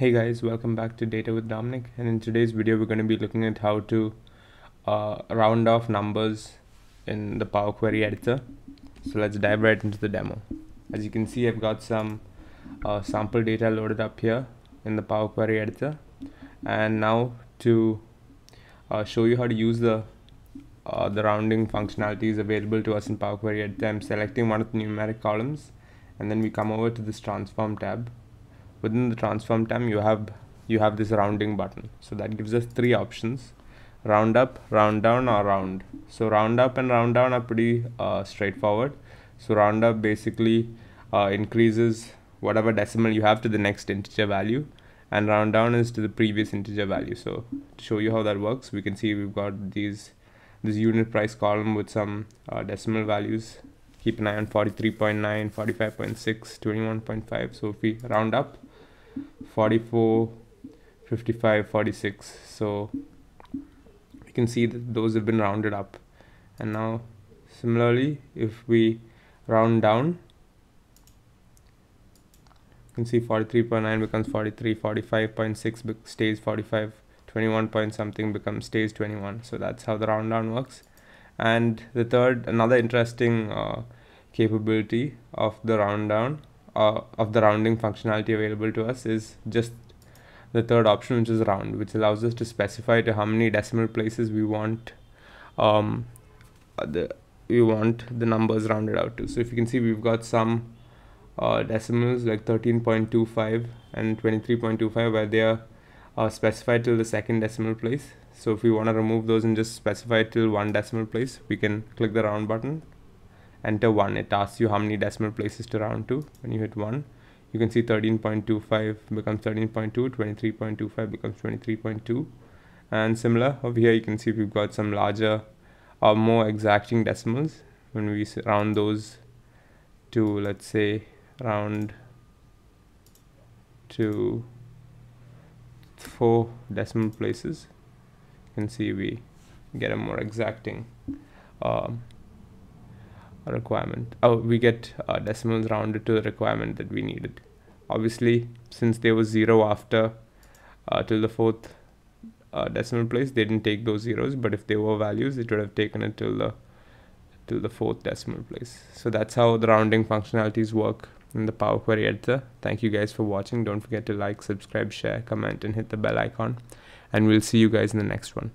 Hey guys, welcome back to Data with Dominic and in today's video we're going to be looking at how to uh, round off numbers in the Power Query editor. So let's dive right into the demo. As you can see I've got some uh, sample data loaded up here in the Power Query editor and now to uh, show you how to use the uh, the rounding functionalities available to us in Power Query editor I'm selecting one of the numeric columns and then we come over to this transform tab within the transform tab you have you have this rounding button. So that gives us three options. Round up round down or round. So round up and round down are pretty uh, straightforward. So round up basically uh, increases whatever decimal you have to the next integer value and round down is to the previous integer value. So to show you how that works we can see we've got these this unit price column with some uh, decimal values. Keep an eye on 43.9 45.6 21.5 so if we round up 44 55 46 so you can see that those have been rounded up. And now similarly if we round down you can see 43.9 becomes 43 45.6 stays 45 21 point something becomes stays 21 so that's how the round down works. And the third another interesting uh, capability of the round down uh, of the rounding functionality available to us is just the third option which is round which allows us to specify to how many decimal places we want um, the we want the numbers rounded out to. So if you can see we've got some uh, decimals like 13.25 and 23.25 where they are uh, specified till the second decimal place. So if we want to remove those and just specify till one decimal place we can click the round button enter 1 it asks you how many decimal places to round to. When you hit 1 you can see 13.25 becomes 13.2 23.25 becomes 23.2 and similar over here you can see we've got some larger or more exacting decimals. When we round those to let's say round to four decimal places you can see we get a more exacting um, requirement. Oh we get uh, decimals rounded to the requirement that we needed. Obviously since there was zero after uh, till the fourth uh, decimal place they didn't take those zeros but if they were values it would have taken it till the till the fourth decimal place. So that's how the rounding functionalities work in the power query editor. Thank you guys for watching. Don't forget to like subscribe share comment and hit the bell icon. And we'll see you guys in the next one